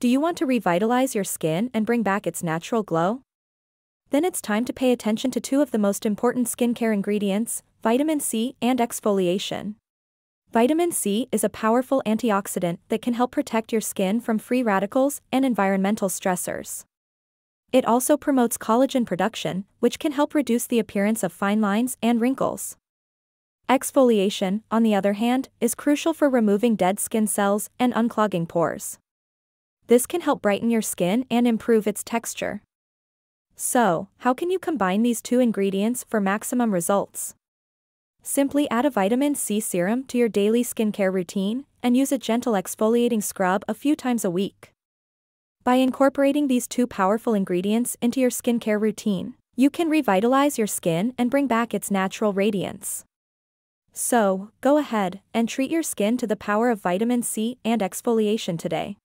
Do you want to revitalize your skin and bring back its natural glow? Then it's time to pay attention to two of the most important skincare ingredients, vitamin C and exfoliation. Vitamin C is a powerful antioxidant that can help protect your skin from free radicals and environmental stressors. It also promotes collagen production, which can help reduce the appearance of fine lines and wrinkles. Exfoliation, on the other hand, is crucial for removing dead skin cells and unclogging pores. This can help brighten your skin and improve its texture. So, how can you combine these two ingredients for maximum results? Simply add a vitamin C serum to your daily skincare routine and use a gentle exfoliating scrub a few times a week. By incorporating these two powerful ingredients into your skincare routine, you can revitalize your skin and bring back its natural radiance. So, go ahead and treat your skin to the power of vitamin C and exfoliation today.